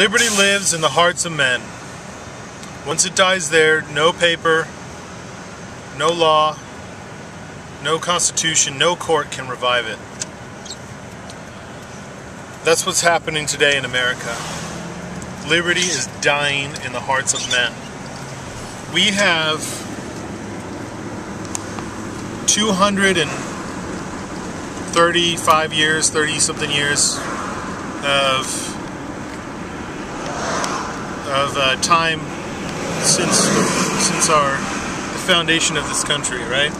Liberty lives in the hearts of men. Once it dies there, no paper, no law, no constitution, no court can revive it. That's what's happening today in America. Liberty is dying in the hearts of men. We have 235 years, 30 something years of of uh, time since since our foundation of this country, right?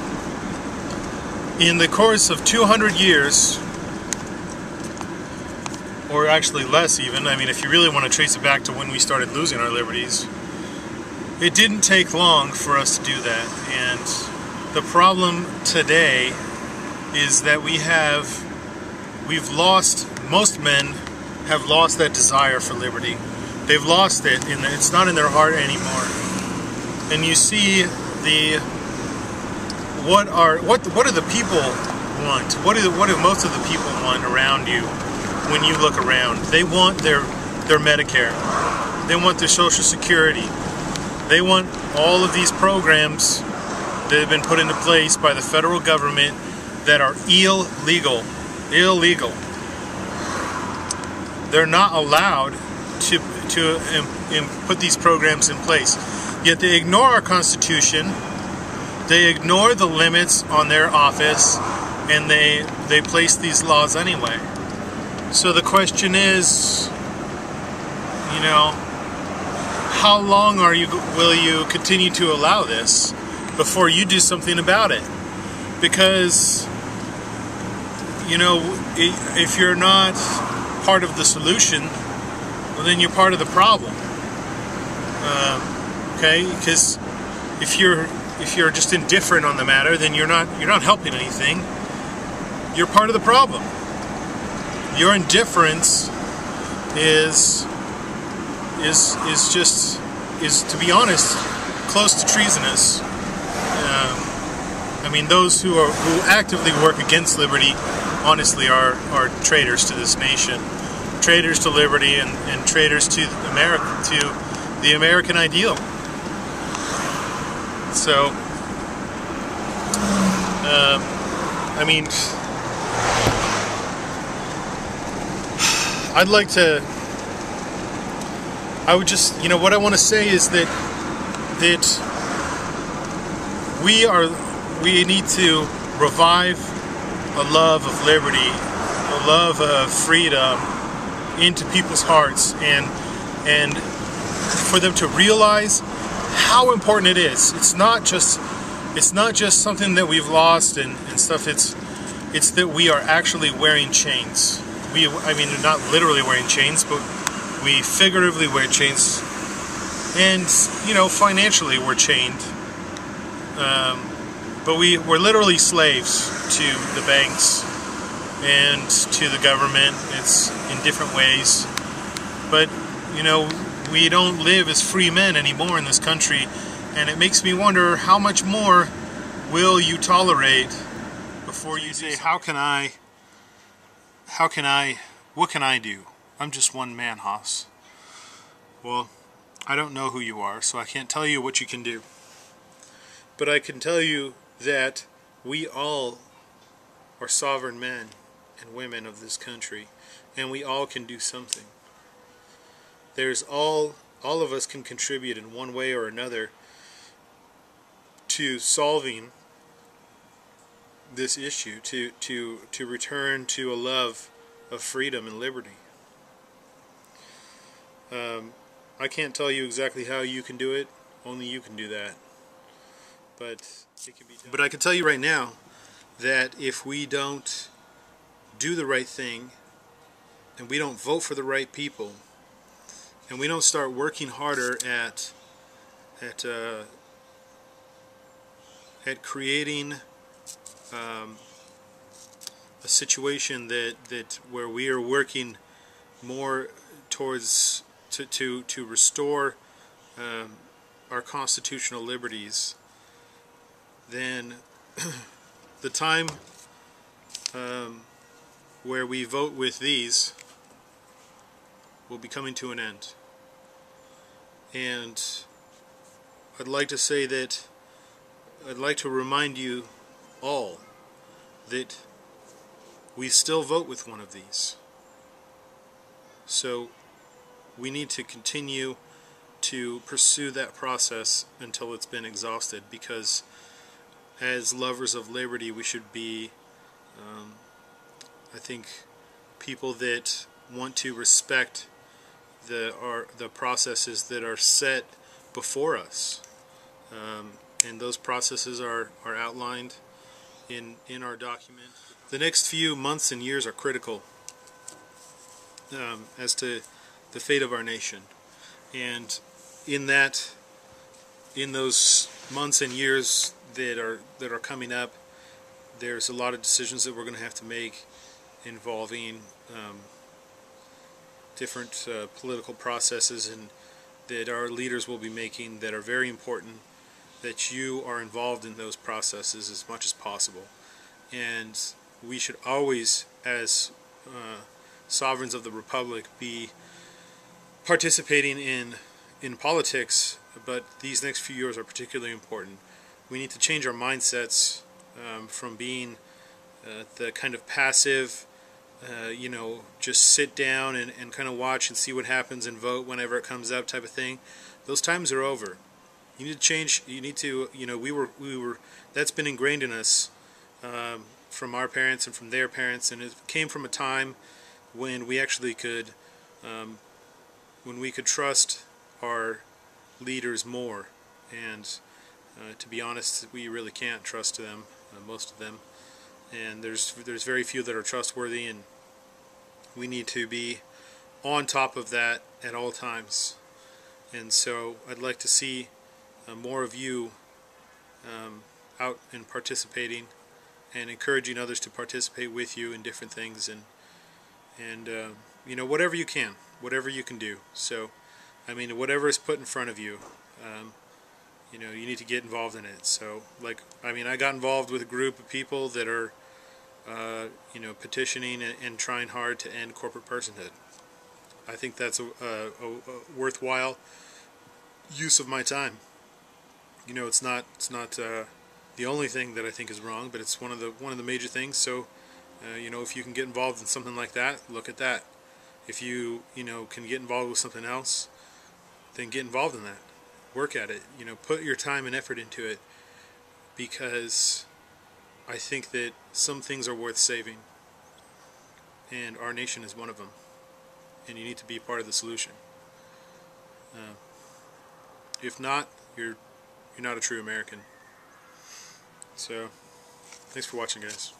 In the course of 200 years, or actually less even, I mean, if you really want to trace it back to when we started losing our liberties, it didn't take long for us to do that. And the problem today is that we have, we've lost, most men have lost that desire for liberty. They've lost it, and it's not in their heart anymore. And you see the, what are, what, what do the people want? What do, what do most of the people want around you? when you look around. They want their their Medicare. They want their Social Security. They want all of these programs that have been put into place by the federal government that are illegal. Illegal. They're not allowed to to um, um, put these programs in place. Yet they ignore our Constitution. They ignore the limits on their office, and they they place these laws anyway. So the question is, you know, how long are you will you continue to allow this before you do something about it? Because you know, if you're not part of the solution, well, then you're part of the problem. Uh, okay, because if you're if you're just indifferent on the matter, then you're not you're not helping anything. You're part of the problem your indifference is is is just is to be honest close to treasonous. Um, I mean, those who are who actively work against liberty, honestly, are are traitors to this nation, traitors to liberty, and, and traitors to America, to the American ideal. So, um, I mean. I'd like to. I would just, you know, what I want to say is that that we are, we need to revive a love of liberty, a love of freedom into people's hearts, and and for them to realize how important it is. It's not just it's not just something that we've lost and, and stuff. It's it's that we are actually wearing chains we, I mean, not literally wearing chains, but we figuratively wear chains. And, you know, financially we're chained. Um, but we, we're literally slaves to the banks and to the government. It's in different ways. But, you know, we don't live as free men anymore in this country. And it makes me wonder how much more will you tolerate before you say, how can I how can I, what can I do? I'm just one man, Hoss. Well, I don't know who you are, so I can't tell you what you can do. But I can tell you that we all are sovereign men and women of this country, and we all can do something. There's all, all of us can contribute in one way or another to solving this issue, to, to, to return to a love of freedom and liberty. Um, I can't tell you exactly how you can do it, only you can do that. But it can be done. But I can tell you right now that if we don't do the right thing and we don't vote for the right people and we don't start working harder at at uh, at creating um, a situation that that where we are working more towards to to to restore um, our constitutional liberties, then the time um, where we vote with these will be coming to an end. And I'd like to say that I'd like to remind you all that we still vote with one of these. So we need to continue to pursue that process until it's been exhausted because as lovers of liberty we should be um, I think people that want to respect the our, the processes that are set before us. Um, and those processes are, are outlined in in our document. The next few months and years are critical um, as to the fate of our nation. And in that in those months and years that are that are coming up there's a lot of decisions that we're going to have to make involving um, different uh, political processes and that our leaders will be making that are very important that you are involved in those processes as much as possible and we should always as uh, sovereigns of the republic be participating in in politics, but these next few years are particularly important. We need to change our mindsets um, from being uh, the kind of passive, uh, you know, just sit down and, and kind of watch and see what happens and vote whenever it comes up type of thing. Those times are over. You need to change. You need to, you know, we were, we were, that's been ingrained in us um, from our parents and from their parents, and it came from a time when we actually could, um, when we could trust our leaders more and uh, to be honest we really can't trust them uh, most of them and there's there's very few that are trustworthy and we need to be on top of that at all times and so I'd like to see uh, more of you um, out and participating and encouraging others to participate with you in different things and and uh, you know whatever you can whatever you can do so I mean, whatever is put in front of you, um, you know, you need to get involved in it. So, like, I mean, I got involved with a group of people that are, know, petitioning and, trying hard to end corporate personhood. I think that's a, a, a, worthwhile use of my time. You know, it's not it's not uh, the only thing that I think is wrong, but it's one of the one of the major things. So, uh, you know, if you can get involved in something like that, look at that. If you you know can get involved with something else, then get involved in that. Work at it. You know, put your time and effort into it because I think that some things are worth saving. And our nation is one of them. And you need to be part of the solution. Uh, if not, you're you're not a true American. So, thanks for watching, guys.